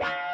Yeah!